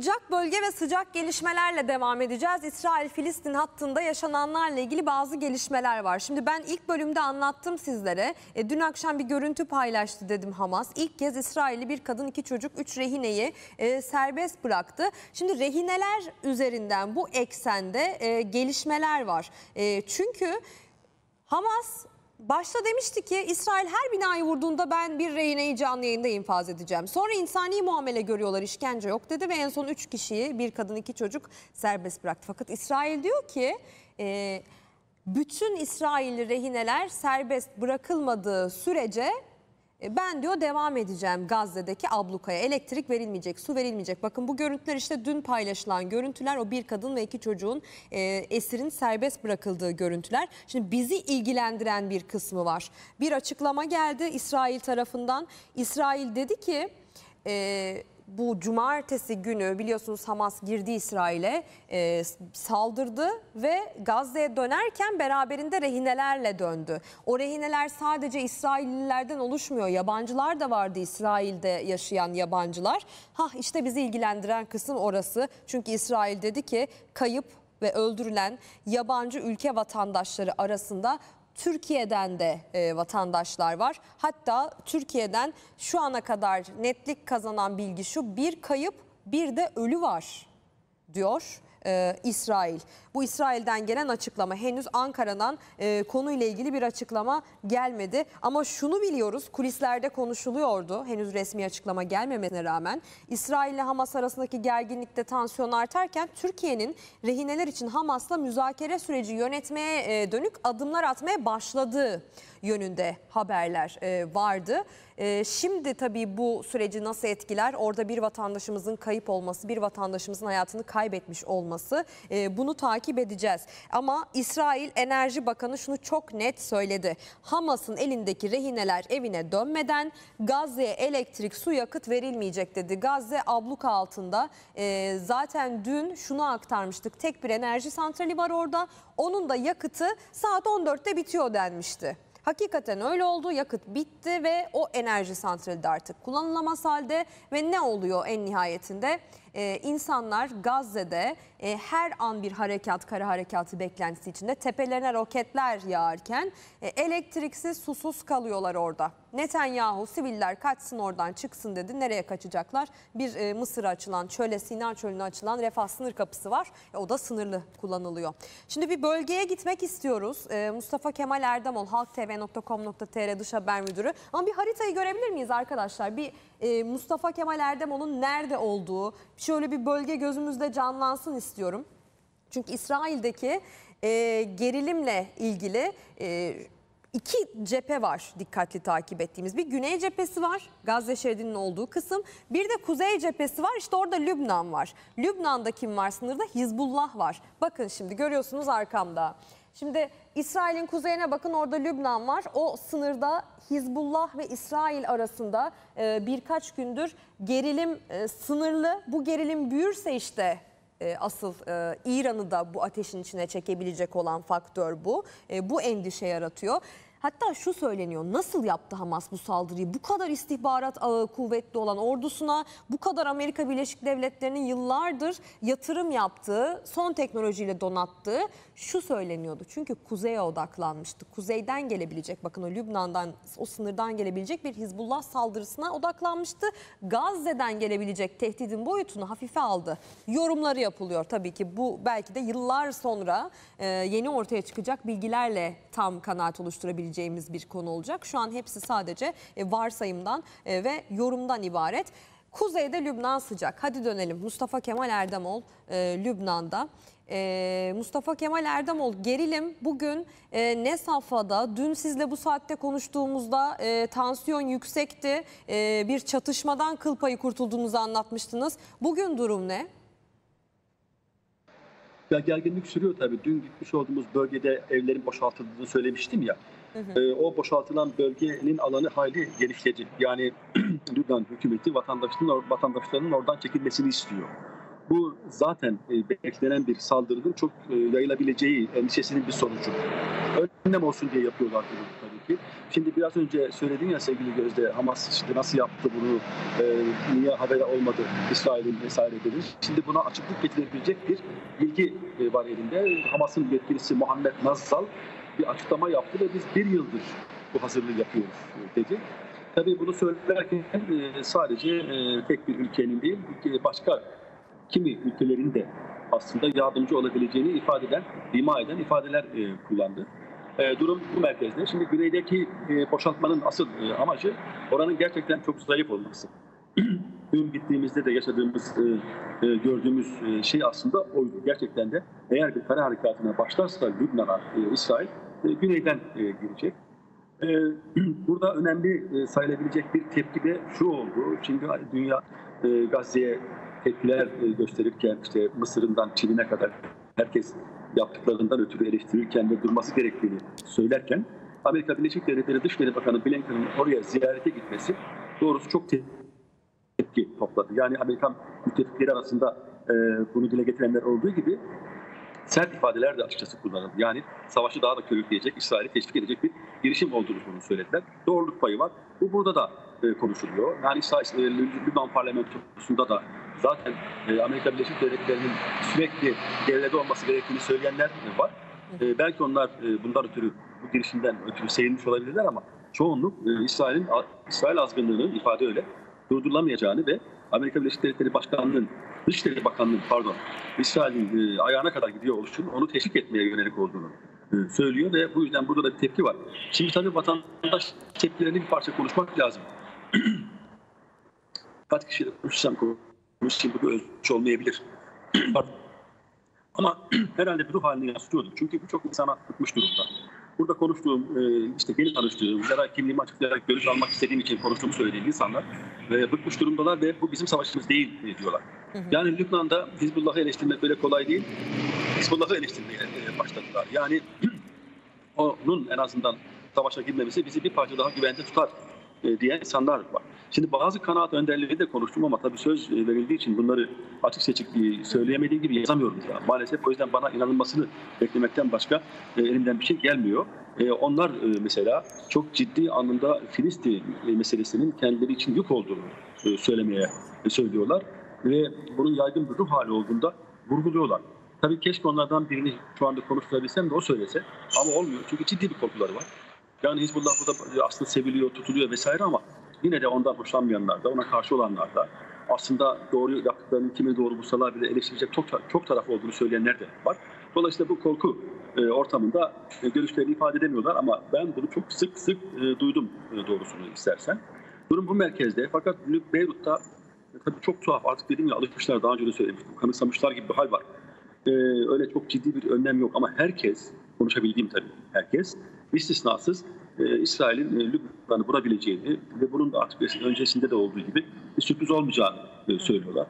sıcak bölge ve sıcak gelişmelerle devam edeceğiz. İsrail-Filistin hattında yaşananlarla ilgili bazı gelişmeler var. Şimdi ben ilk bölümde anlattım sizlere. E, dün akşam bir görüntü paylaştı dedim Hamas. İlk kez İsrailli bir kadın, iki çocuk, üç rehineyi e, serbest bıraktı. Şimdi rehineler üzerinden bu eksende e, gelişmeler var. E, çünkü Hamas başta demişti ki İsrail her binayı vurduğunda ben bir rehineyi canlı yayında infaz edeceğim. Sonra insani muamele görüyorlar işkence yok dedi ve en son 3 kişiyi bir kadın iki çocuk serbest bıraktı. Fakat İsrail diyor ki e, bütün İsrailli rehineler serbest bırakılmadığı sürece ben diyor devam edeceğim Gazze'deki ablukaya. Elektrik verilmeyecek, su verilmeyecek. Bakın bu görüntüler işte dün paylaşılan görüntüler. O bir kadın ve iki çocuğun e, esirin serbest bırakıldığı görüntüler. Şimdi bizi ilgilendiren bir kısmı var. Bir açıklama geldi İsrail tarafından. İsrail dedi ki... E, bu cumartesi günü biliyorsunuz Hamas girdi İsrail'e e, saldırdı ve Gazze'ye dönerken beraberinde rehinelerle döndü. O rehineler sadece İsraillilerden oluşmuyor. Yabancılar da vardı İsrail'de yaşayan yabancılar. Ha işte bizi ilgilendiren kısım orası. Çünkü İsrail dedi ki kayıp ve öldürülen yabancı ülke vatandaşları arasında Türkiye'den de e, vatandaşlar var. Hatta Türkiye'den şu ana kadar netlik kazanan bilgi şu bir kayıp bir de ölü var diyor e, İsrail. Bu İsrail'den gelen açıklama henüz Ankara'dan e, konuyla ilgili bir açıklama gelmedi. Ama şunu biliyoruz kulislerde konuşuluyordu henüz resmi açıklama gelmemesine rağmen. İsrail ile Hamas arasındaki gerginlikte tansiyon artarken Türkiye'nin rehineler için Hamas'la müzakere süreci yönetmeye e, dönük adımlar atmaya başladığı yönünde haberler e, vardı. E, şimdi tabii bu süreci nasıl etkiler? Orada bir vatandaşımızın kayıp olması, bir vatandaşımızın hayatını kaybetmiş olması e, bunu takip edeceğiz. Ama İsrail Enerji Bakanı şunu çok net söyledi. Hamas'ın elindeki rehineler evine dönmeden Gazze'ye elektrik, su, yakıt verilmeyecek dedi. Gazze abluka altında. E, zaten dün şunu aktarmıştık. Tek bir enerji santrali var orada. Onun da yakıtı saat 14'te bitiyor denmişti. Hakikaten öyle oldu. Yakıt bitti ve o enerji santrali de artık kullanılamaz halde ve ne oluyor en nihayetinde? Ee, insanlar Gazze'de e, her an bir harekat, kara harekatı beklentisi içinde tepelerine roketler yağarken e, elektriksiz, susuz kalıyorlar orada. Netanyahu siviller kaçsın oradan çıksın dedi. Nereye kaçacaklar? Bir e, Mısır'a açılan, çöle Sina çölüne açılan refah sınır kapısı var. E, o da sınırlı kullanılıyor. Şimdi bir bölgeye gitmek istiyoruz. E, Mustafa Kemal Erdemol, halktv.com.tr dış haber müdürü. Ama bir haritayı görebilir miyiz arkadaşlar? Bir e, Mustafa Kemal Erdemoğlu'nun nerede olduğu, şöyle bir bölge gözümüzde canlansın istiyorum. Çünkü İsrail'deki e, gerilimle ilgili e, iki cephe var dikkatli takip ettiğimiz. Bir güney cephesi var Gazze şeridinin olduğu kısım. Bir de kuzey cephesi var işte orada Lübnan var. Lübnan'da kim var sınırda? Hizbullah var. Bakın şimdi görüyorsunuz arkamda. Şimdi İsrail'in kuzeyine bakın orada Lübnan var. O sınırda Hizbullah ve İsrail arasında e, birkaç gündür gerilim e, sınırlı. Bu gerilim büyürse işte e, asıl İran'ı da bu ateşin içine çekebilecek olan faktör bu. Bu endişe yaratıyor. Hatta şu söyleniyor nasıl yaptı Hamas bu saldırıyı? Bu kadar istihbarat ağı kuvvetli olan ordusuna bu kadar Amerika Birleşik Devletleri'nin yıllardır yatırım yaptığı, son teknolojiyle donattığı şu söyleniyordu. Çünkü kuzeye odaklanmıştı. Kuzeyden gelebilecek bakın o Lübnan'dan o sınırdan gelebilecek bir Hizbullah saldırısına odaklanmıştı. Gazze'den gelebilecek tehdidin boyutunu hafife aldı. Yorumları yapılıyor tabii ki bu belki de yıllar sonra yeni ortaya çıkacak bilgilerle tam kanaat oluşturabileceğimiz bir konu olacak. Şu an hepsi sadece e, varsayımdan e, ve yorumdan ibaret. Kuzeyde Lübnan sıcak. Hadi dönelim. Mustafa Kemal Erdemol e, Lübnan'da. E, Mustafa Kemal Erdemol gerilim bugün ne safhada? Dün sizle bu saatte konuştuğumuzda tansiyon yüksekti. Bir çatışmadan kıl payı kurtulduğunuzu anlatmıştınız. Bugün durum ne? Ya gerginlik sürüyor tabii. Dün gitmiş olduğumuz bölgede evlerin boşaltıldığını söylemiştim ya. Hı hı. E, o boşaltılan bölgenin alanı hayli genişledi. Yani Lübnan hükümeti vatandaşların, vatandaşlarının oradan çekilmesini istiyor. Bu zaten e, beklenen bir saldırının çok e, yayılabileceği endişesinin bir sonucu. Önlem olsun diye yapıyorlar bunu tabii ki. Şimdi biraz önce söyledin ya sevgili Gözde, Hamas işte nasıl yaptı bunu, e, niye haber olmadı İsrail'in vesaire dedi. Şimdi buna açıklık getirebilecek bir bilgi var elinde. Hamas'ın yetkilisi Muhammed Nazzal bir açıklama yaptı ve biz bir yıldır bu hazırlığı yapıyoruz e, dedi. Tabii bunu söylerken e, sadece e, tek bir ülkenin değil, başka kimi ülkelerin de aslında yardımcı olabileceğini ifade eden, ima eden ifadeler kullandı. Durum bu merkezde. Şimdi güneydeki boşaltmanın asıl amacı oranın gerçekten çok zayıf olması. Dün gittiğimizde de yaşadığımız, gördüğümüz şey aslında oydu. Gerçekten de eğer bir kara harekatına başlarsa Lübnan'a İsrail e, güneyden e, girecek. E, burada önemli sayılabilecek bir tepki de şu oldu. Çünkü dünya e, Gazze'ye tepkiler gösterirken işte Mısır'ından Çin'ine kadar herkes yaptıklarından ötürü eleştirirken ve durması gerektiğini söylerken Amerika Birleşik Devletleri Dışişleri Bakanı Blinken'ın oraya ziyarete gitmesi doğrusu çok te- tepki topladı. Yani Amerikan müttefikleri arasında e, bunu dile getirenler olduğu gibi sert ifadeler de açıkçası kullanıldı. Yani savaşı daha da körükleyecek, İsrail'i teşvik edecek bir girişim olduğunu söylediler. Doğruluk payı var. Bu burada da e, konuşuluyor. Yani İsrail, e, Lübnan parlamentosunda da zaten e, Amerika Birleşik Devletleri'nin sürekli devrede olması gerektiğini söyleyenler var. Belki onlar e, bundan ötürü, bu girişimden ötürü sevinmiş olabilirler ama çoğunluk İsrail'in İsrail azgınlığının ifade öyle durdurulamayacağını ve Amerika Birleşik Devletleri Başkanlığı'nın Dışişleri Bakanlığı'nın pardon İsrail'in e, ayağına kadar gidiyor oluşun onu teşvik etmeye yönelik olduğunu e, söylüyor ve bu yüzden burada da bir tepki var. Şimdi tabii vatandaş tepkilerini bir parça konuşmak lazım. Kaç kişiyle konuşsam konuşayım bu bir ölçü olmayabilir. Ama herhalde bir ruh halini yansıtıyordu. Çünkü birçok insana bıkmış durumda. Burada konuştuğum, e, işte yeni tanıştığım ya da kimliğimi açıklayarak görüş almak istediğim için konuştuğumu söylediğim insanlar e, bıkmış durumdalar ve bu bizim savaşımız değil e, diyorlar. Yani Lübnan'da Hizbullah'ı eleştirmek böyle kolay değil. Hizbullah'ı eleştirmeye e, başladılar. Yani onun en azından savaşa girmemesi bizi bir parça daha güvende tutar e, diyen insanlar var. Şimdi bazı kanaat önderleri de konuştum ama tabii söz e, verildiği için bunları açık seçik e, söyleyemediğim gibi yazamıyorum. Ya. Maalesef o yüzden bana inanılmasını beklemekten başka e, elimden bir şey gelmiyor. Onlar mesela çok ciddi anlamda Filistin meselesinin kendileri için yük olduğunu söylemeye söylüyorlar. Ve bunun yaygın bir ruh hali olduğunda vurguluyorlar. Tabii keşke onlardan birini şu anda konuşturabilsem de o söylese ama olmuyor. Çünkü ciddi bir korkuları var. Yani Hizbullah burada aslında seviliyor, tutuluyor vesaire ama yine de ondan hoşlanmayanlar da, ona karşı olanlar da aslında doğru yaptıklarının kimi doğru bulsalar bile eleştirecek çok, çok taraf olduğunu söyleyenler de var. Dolayısıyla bu korku e, ortamında e, görüşlerini ifade edemiyorlar ama ben bunu çok sık sık e, duydum e, doğrusunu istersen. Durum bu merkezde fakat Beyrut'ta e, tabii çok tuhaf artık dedim ya alışmışlar daha önce de söylemiştim. Kanıksamışlar gibi bir hal var. E, öyle çok ciddi bir önlem yok ama herkes, konuşabildiğim tabii herkes istisnasız e, İsrail'in e, Lübnan'ı vurabileceğini ve bunun da artık öncesinde de olduğu gibi bir sürpriz olmayacağını e, söylüyorlar.